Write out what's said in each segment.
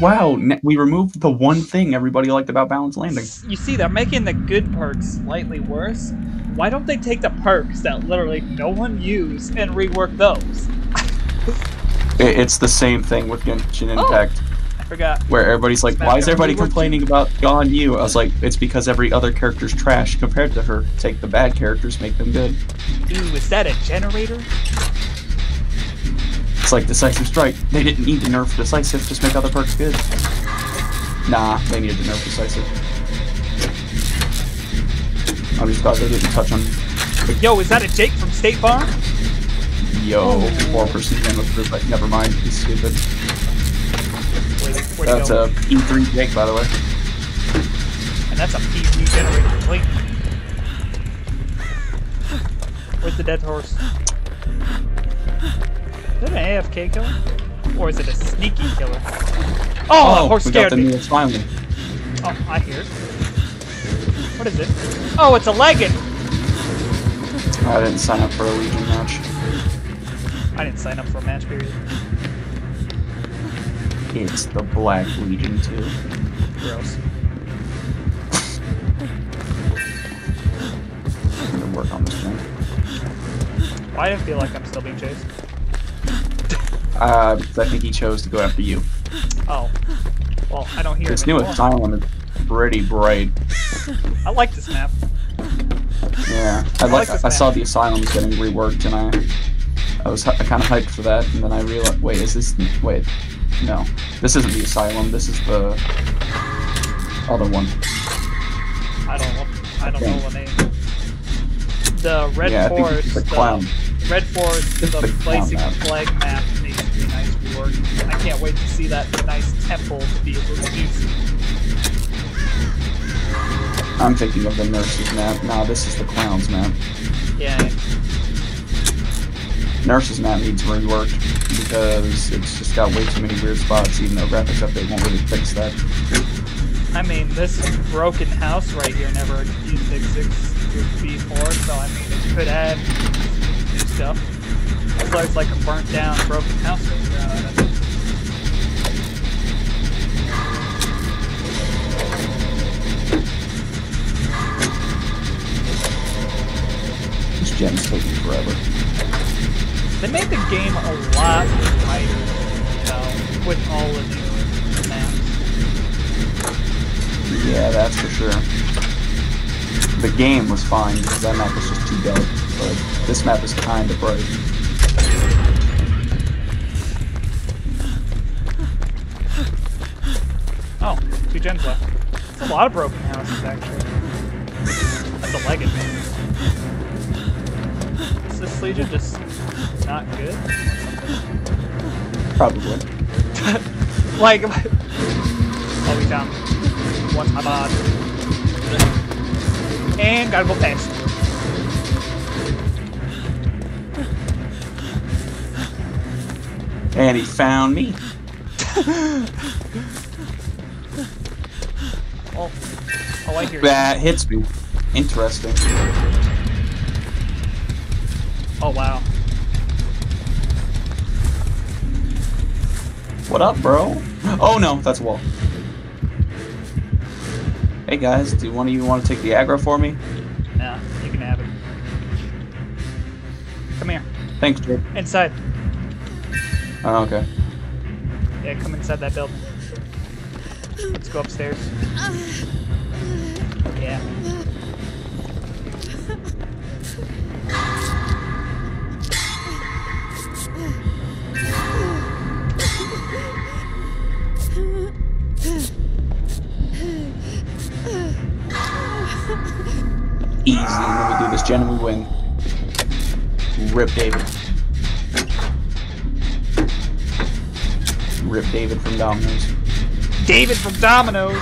wow, we removed the one thing everybody liked about Balanced Landing. You see, they're making the good perks slightly worse. Why don't they take the perks that literally no one used and rework those? it's the same thing with Genshin Oh. Impact. I forgot. Where everybody's like, why is everybody complaining about Ganyu? I was like, it's because every other character's trash compared to her. Take the bad characters, make them good. Ooh, is that a generator? It's like Decisive Strike. They didn't need to nerf Decisive, just make other perks good. Nah, they needed to nerf Decisive. I'm just glad they didn't touch on Yo, is that a Jake from State Farm? Yo, 4% damage group, but never mind, he's stupid. That's a P3 Jake, by the way. And that's a PvP generator complete. Where's the dead horse? Is that an AFK killer? Or is it a sneaky killer? Oh, that horse we got scared the me. new Oh, I hear it. What is it? Oh, it's a legged! I didn't sign up for a Legion match. I didn't sign up for a match period. It's the Black Legion too. Gross. I'm gonna work on this thing. Why do I feel like I'm still being chased? Uh, because I think he chose to go after you. Oh. Well, I don't hear This new anymore. Asylum is pretty bright. I like this map. Yeah, I I like. I saw the Asylum was getting reworked, and I, I was I kind of hyped for that, and then I realized, wait, is this? Wait, no, this isn't the Asylum. This is the other one. I don't know. I don't know the name. The Red Yeah, I think Forest. it's the the clown. Red Forest, the, the flag map needs to be nice rework. I can't wait to see that nice temple to be able to use. I'm thinking of the nurses map. Nah, this is the clowns map. Yeah. Nurses map needs reworked because it's just got way too many weird spots. Even though graphics update won't really fix that. I mean, this broken house right here never existed before, so I mean, it could add new stuff. It looks like a burnt down broken house right here. I. This gen's taking forever. They made the game a lot lighter, you know, with all the new maps. Yeah, that's for sure. The game was fine because that map was just too dark, but this map is kind of bright. Oh, two gens left. It's a lot of broken houses, actually. That's a legged. Is this Legion just not good? Probably. Like, oh, we found one my bod. And gotta go past. And he found me. Oh, oh, I hear you. That hits me. Interesting. Oh, wow. What up, bro? Oh no, that's a wall. Hey guys, do one of you want to take the aggro for me? Nah, you can have it. Come here. Thanks, Jake. Inside. Oh, okay. Yeah, come inside that building. Let's go upstairs. Yeah. Easy, then we do this gen we win. Rip David. Rip David from Domino's. David from Domino's.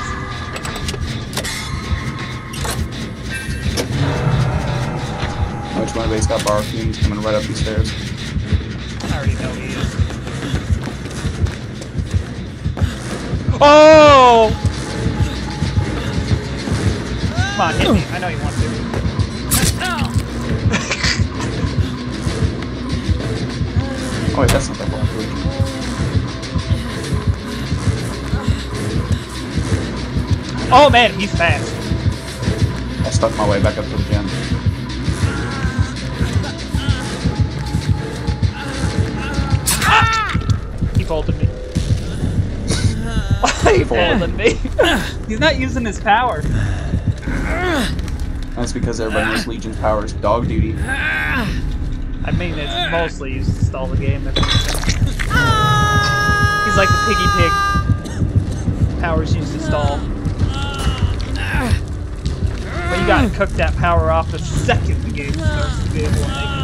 Which one of these got bar He's coming right up the stairs. I already know he is. Oh! Come on, hit me. I know you want to. Oh wait, that's not that Oh man, he's fast. I stuck my way back up to the gym. Ah! He folded me. he folded me. he's not using his power. That's because everybody knows Legion's power is dog duty. I mean, it's mostly used to stall the game. He's like the piggy pig. Powers used to stall. You gotta cook that power off the second the game starts to be able to make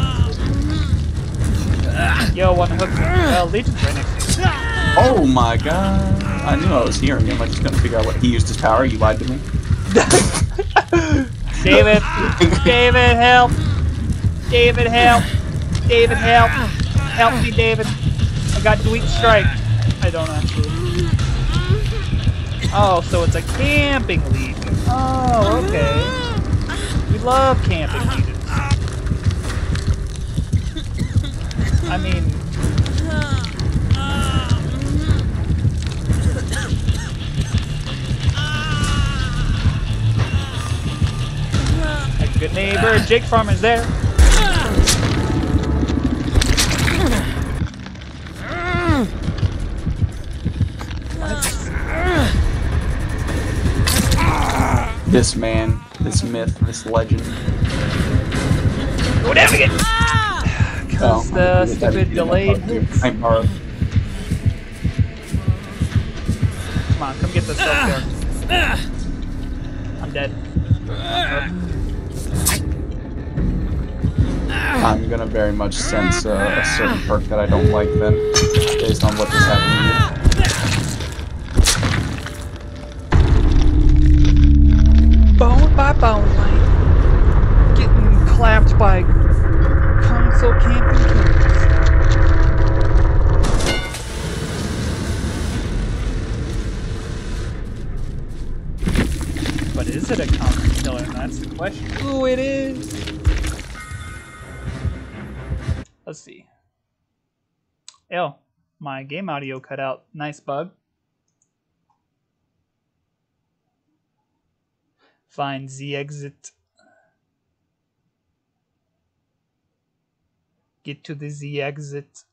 it. Yo, one hook. Uh, Legion's right next to. Oh my god. I knew I was hearing him. I just couldn't figure out what he used his power. You lied to me. David! David, help! David, help! David, help! Help me, David! I got Dweet Strike. I don't actually. Oh, so it's a camping legion. Oh, okay. Love camping. I mean, a good neighbor. Jake Farmer's there. This man, this myth, this legend. Go down again! Oh, the stupid delayed hits. I'm borrowed. Come on, come get this stuff there. I'm dead. I'm gonna very much sense uh, a certain perk that I don't like then, based on what just happened Let's see. Ew, my game audio cut out. Nice bug. Find the exit. Get to the Z exit.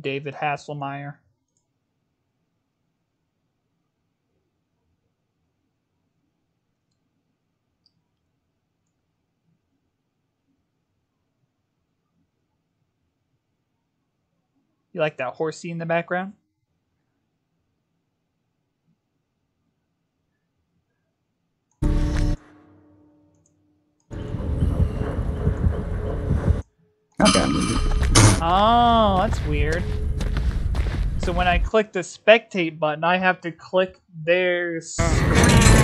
David Hasselmeyer. You like that horsey in the background? you. Okay, I'm. Oh, that's weird. So when I click the spectate button, I have to click their screen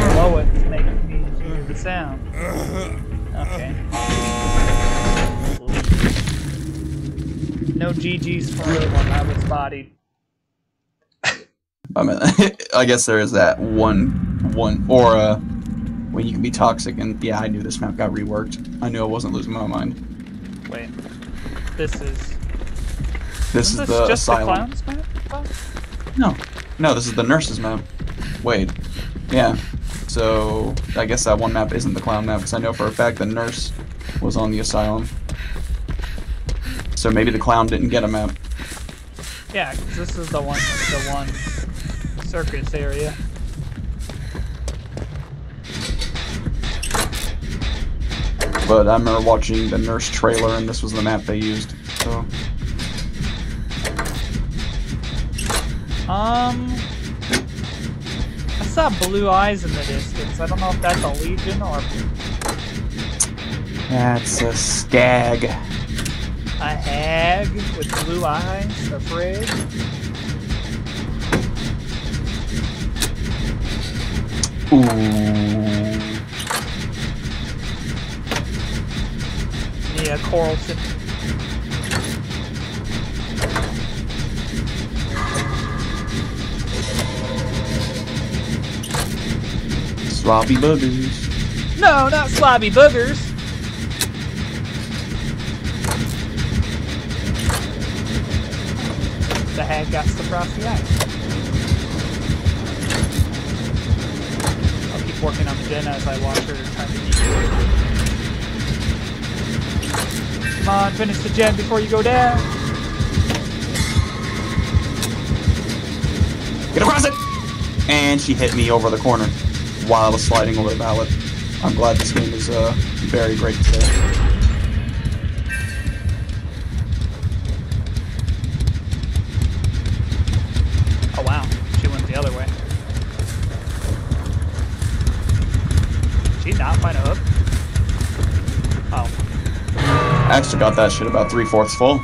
below it to make me hear the sound. Okay. No GG's for anyone. I was bodied. I mean, I guess there is that one, one, uh, when you can be toxic, and yeah, I knew this map got reworked. I knew I wasn't losing my mind. Wait. This is. This is this the just asylum. the clowns map? No, no, this is the nurses map. Wait, yeah. So I guess that one map isn't the clown map because I know for a fact the nurse was on the asylum. So maybe the clown didn't get a map. Yeah, 'cause this is the one, the one circus area. But I remember watching the nurse trailer and this was the map they used. So Um, I saw blue eyes in the distance. I don't know if that's a legion or that's a skag. A hag with blue eyes. A frig. Ooh. Mia Corlson. Sloppy boogers. No, not sloppy boogers. The hag got the frosty ice. I'll keep working on the gen as I watch her trying to eat. Come on, finish the gen before you go down. Get across it! And she hit me over the corner while I was sliding over the pallet. I'm glad this game is uh, very great today. Oh wow, she went the other way. She not find a hook? I got that shit about three fourths full.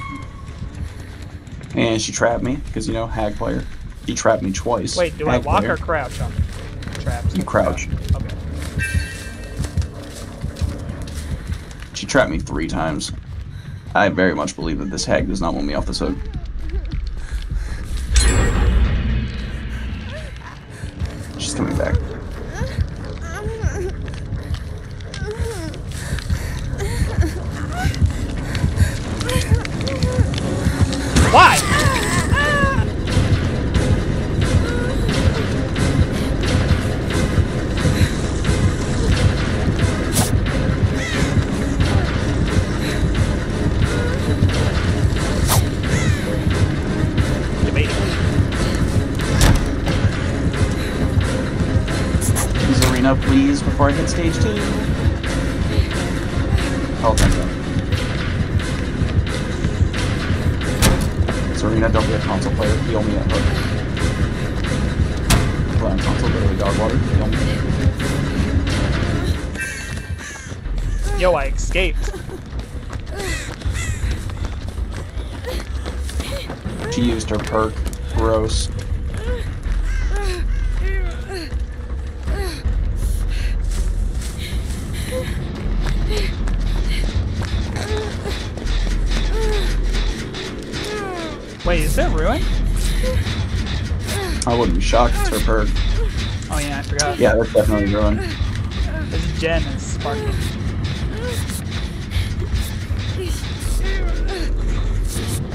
And she trapped me, because you know, hag player. He trapped me twice. wait, do I Hag walk player. or crouch on the traps? You crouch. Okay. She trapped me three times. I very much believe that this hag does not want me off this hook. Please, before I hit stage two. Oh, thank God. Serena, don't be a console player. Heal me at hook. Play on console, literally dog water. Heal me. Yo, I escaped. She used her perk. Gross. Wait, is that ruin? I wouldn't be shocked. It's her perk. Oh yeah, I forgot. Yeah, that's definitely ruined. This gen is sparking.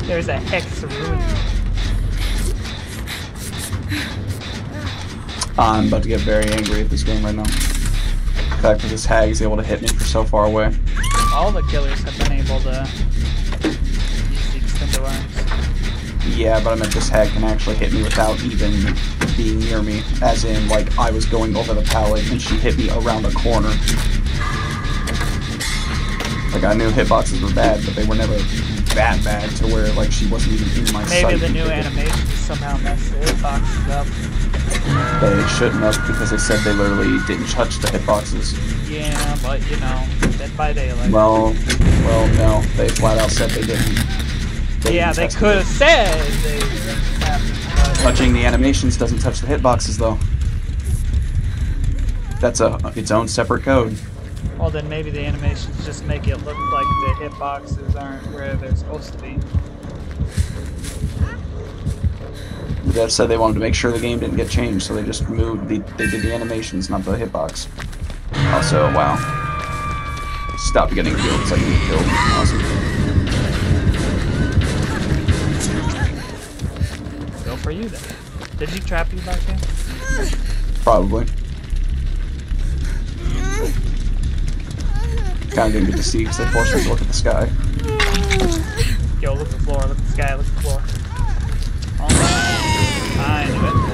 There's a hex ruin. I'm about to get very angry at this game right now. The fact that this hag is able to hit me for so far away. All the killers have been able to use the extended arms. Yeah, but I meant this hag can actually hit me without even being near me. As in, like, I was going over the pallet and she hit me around a corner. Like, I knew hitboxes were bad, but they were never that bad to where, like, she wasn't even in my sight. Maybe the new animation somehow messed the hitboxes up. They shouldn't have because they said they literally didn't touch the hitboxes. Yeah, but you know, Dead by Daylight. Well, well, no. They flat out said they didn't. They yeah, they could have said they Touching the animations doesn't touch the hitboxes, though. That's a its own separate code. well then maybe the animations just make it look like the hitboxes aren't where they're supposed to be. The devs said they wanted to make sure the game didn't get changed, so they just moved the they did the animations, not the hitbox. Also, wow. Stop getting killed so I can killed. Awesome. For you then. Did he trap you back there? Probably. Kinda didn't get to see because they forced me to look at the sky. Yo, look at the floor, look at the sky, look at the floor. Oh, I knew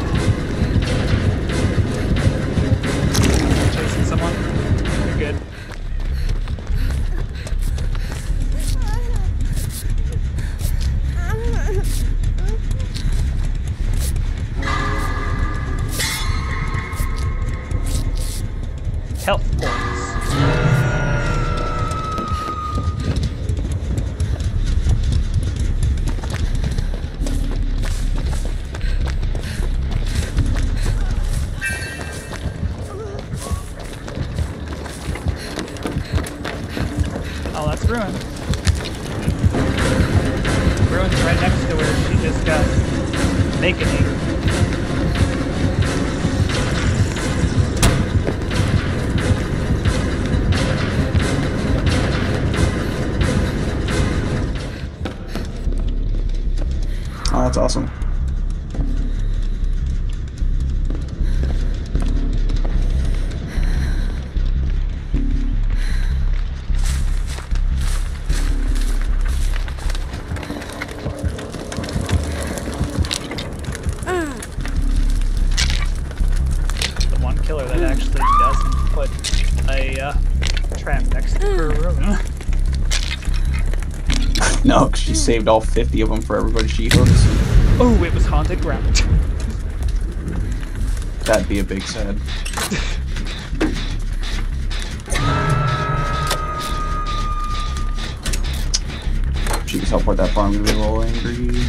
she saved all 50 of them for everybody she hooks. Oh, it was haunted ground. That'd be a big sad. She can teleport that farm, gonna be a little angry.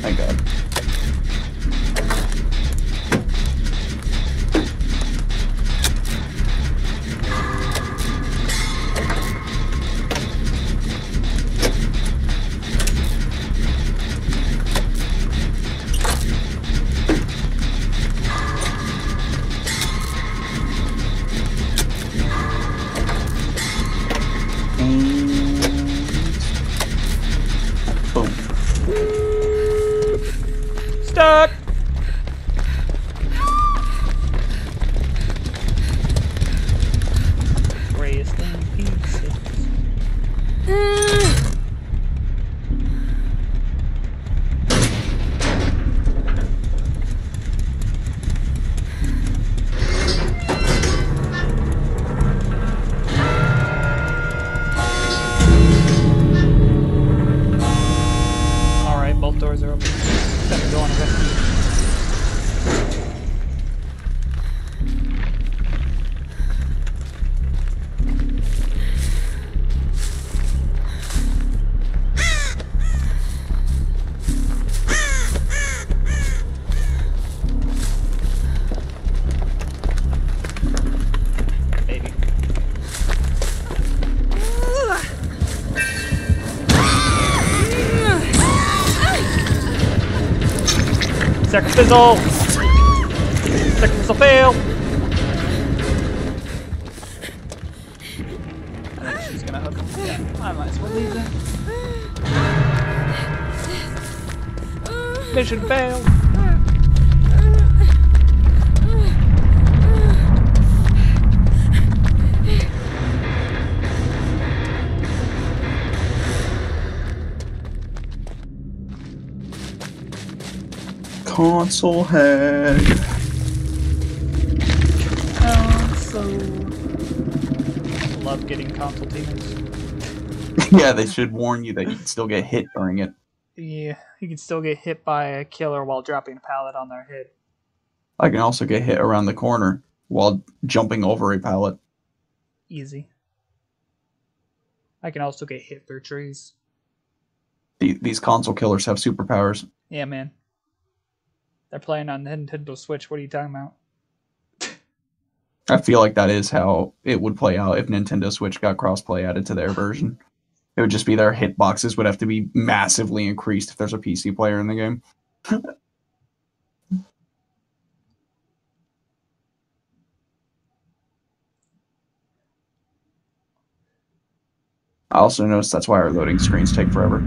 Thank God. Fizzle! Second fizzle fail! She's gonna hook him. I might as well leave then. Mission failed! Console head. Console. Love getting console demons. yeah, they should warn you that you can still get hit during it. Yeah, you can still get hit by a killer while dropping a pallet on their head. I can also get hit around the corner while jumping over a pallet. Easy. I can also get hit through trees. The- These console killers have superpowers. Yeah, man. They're playing on Nintendo Switch. What are you talking about? I feel like that is how it would play out if Nintendo Switch got crossplay added to their version. It would just be their hitboxes would have to be massively increased if there's a PC player in the game. I also noticed that's why our loading screens take forever.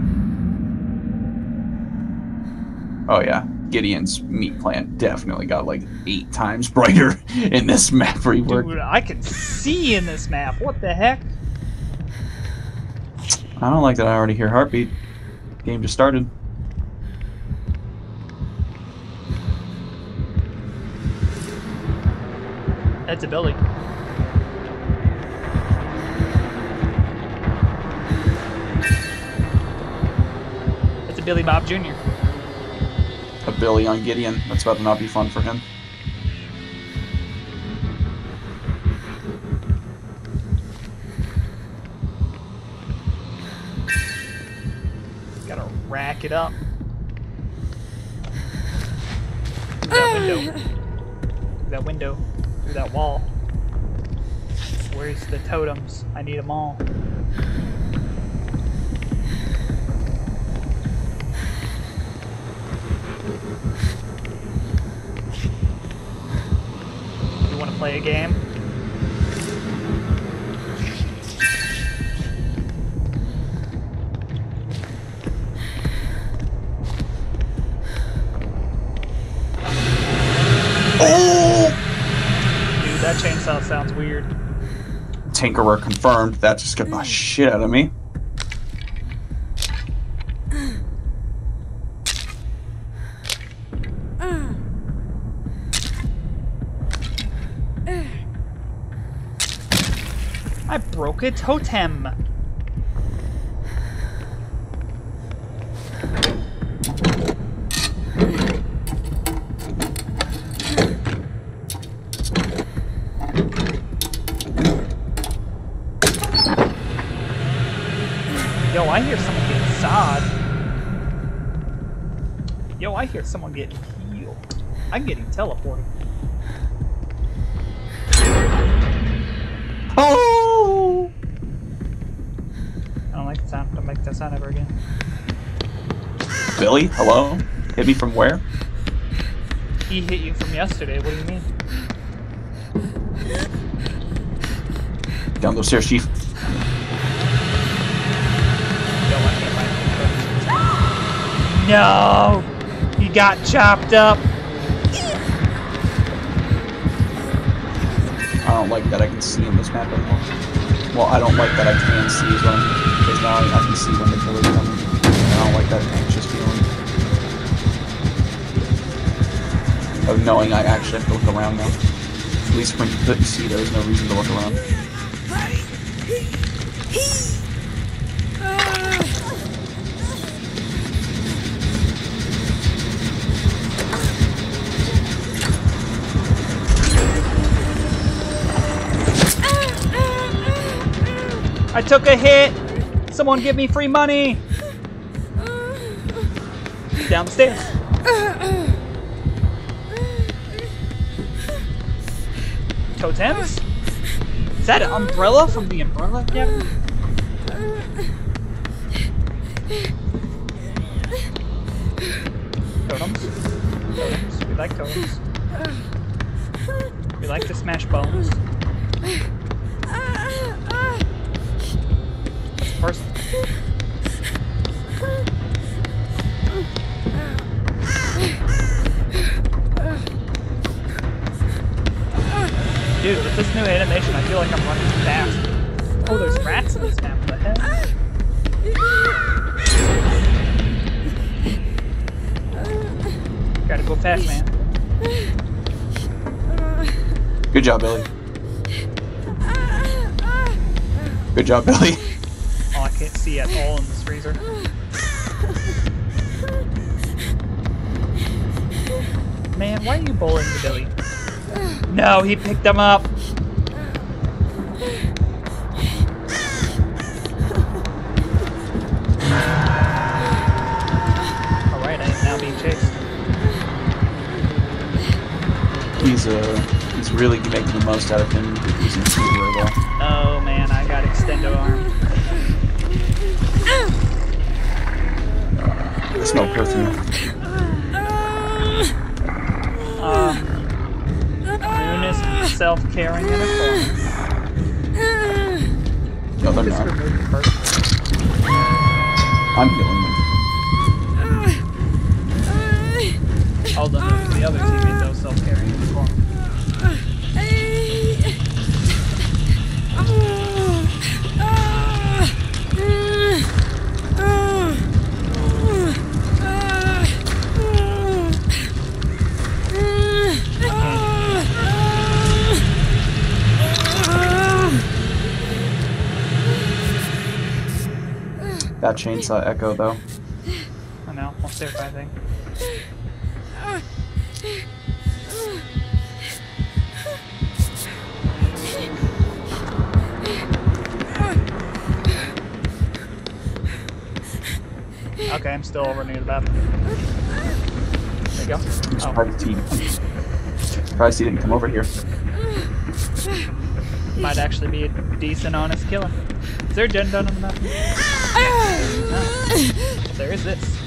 Oh yeah, Gideon's meat plant definitely got like eight times brighter in this map rework. Dude, I can see in this map. What the heck? I don't like that I already hear heartbeat. Game just started. That's a a Billy Bob Jr. A Billy on Gideon. That's about to not be fun for him. Gotta rack it up. Through that window. Through that window. Through that wall. Where's the totems? I need them all. play a game. that chainsaw sounds weird. Tinkerer confirmed. That just got the hmm. shit out of me. A totem. Yo, I hear someone getting sod. Yo, I hear someone getting healed. I'm getting teleported. I don't like the sound. Don't make that sound ever again. Billy, hello? Hit me from where? He hit you from yesterday. What do you mean? Down those stairs, Chief. Yo, I can't find No! He got chopped up. I don't like that I can see in this map anymore. Well, I don't like that I can see as well. Because now I can see when the killer's coming. And I don't like that anxious feeling. Of knowing I actually have to look around now. At least when you couldn't see, there was no reason to look around. Took a hit. Someone give me free money. Down the stairs. Totems? Is that an umbrella from the umbrella cabin? Totems. Totems. We like totems. We like to smash bones. With this new animation, I feel like I'm running fast. Oh, there's rats in this map. What the heck? Gotta go fast, man. Good job, Billy. Good job, Billy. Oh, I can't see at all in this freezer. Man, why are you bowling the Billy? No, he picked them up. He's uh, he's really making the most out of him using Tinkerer though. Oh man, I got extendo arm. I smell perfume. Uh, is self-caring in a. No, they're not. I'm healing them. All the, the other teammates though self-caring That chainsaw echo though. I know, most terrifying thing. Okay, I'm still over near the bathroom. There you go. I'm Oh, surprised he, surprised he didn't come over here. might actually be a decent, honest killer. Is there a gen done on the map? There is this.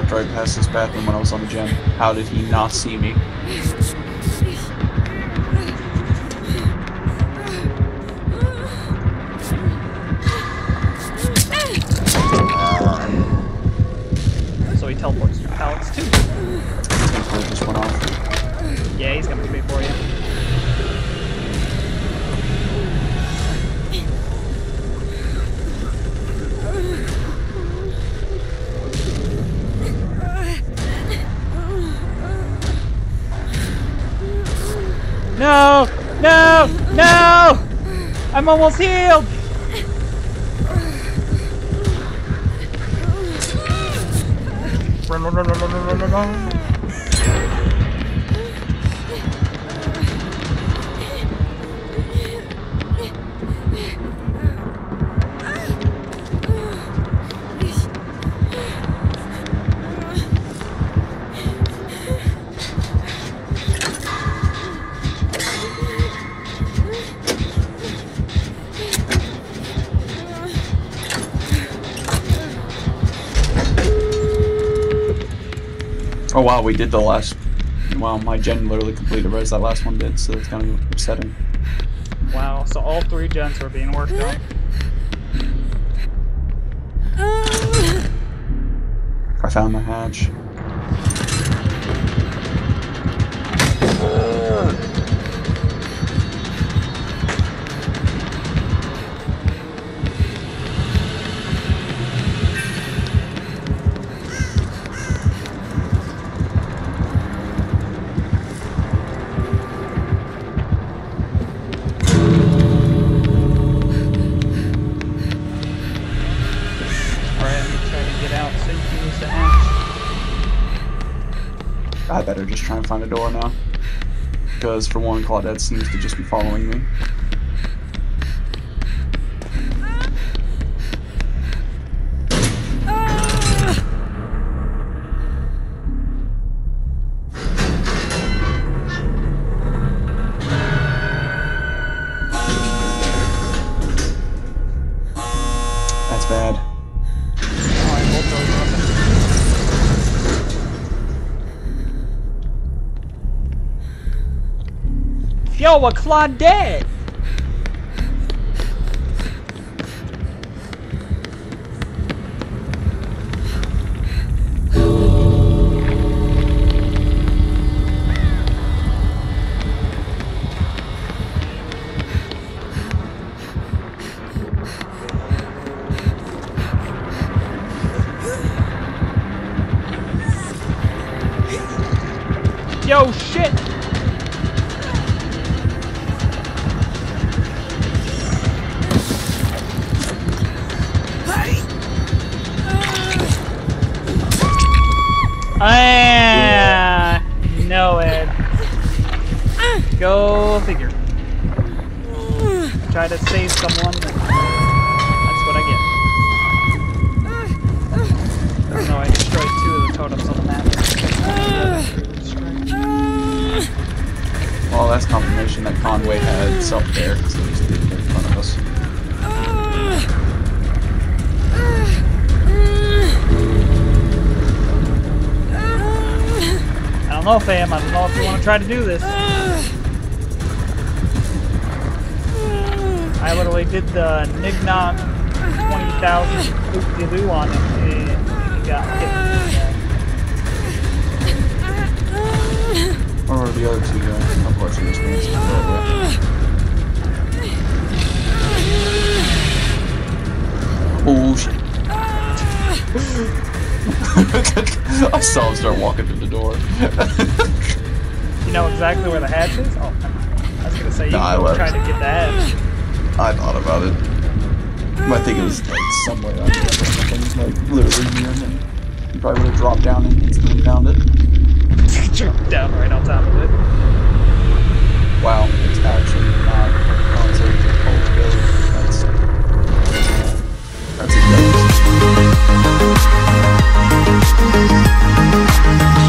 Walked right past this bathroom when I was on the gym. How did he not see me? So he teleports through pallets too. Temporary just went off. Yeah, he's coming to me for you. No! No! No! I'm almost healed! Run, run, run, run, run, run, run, run. Oh wow, we did the last. Wow, my gen literally completed res that last one did, so it's kind of upsetting. Wow, so all three gens were being worked on. Um. I found the hatch. I better just try and find a door now. Because for one, Claudette seems to just be following me. A Claudette! Try to save someone. That's what I get. Even though I destroyed two of the totems on the map. Well, that's confirmation that Conway had self care because he was in front of us. I don't know, fam. I don't know if you want to try to do this. I literally did the Nignock 20,000 loop-de-loo on him and he got hit. Or the other two guys. Unfortunately, this one's Oh shit. I saw him start walking through the door. You know exactly where the hatch is? Oh. I was gonna say you Nah, can try to get the hatch. I thought about it. I think it was like somewhere out there. Something like literally near him. You probably would have dropped down and instantly found it. dropped down right on top of it. Wow, it's actually not Hanzo That's that's a good.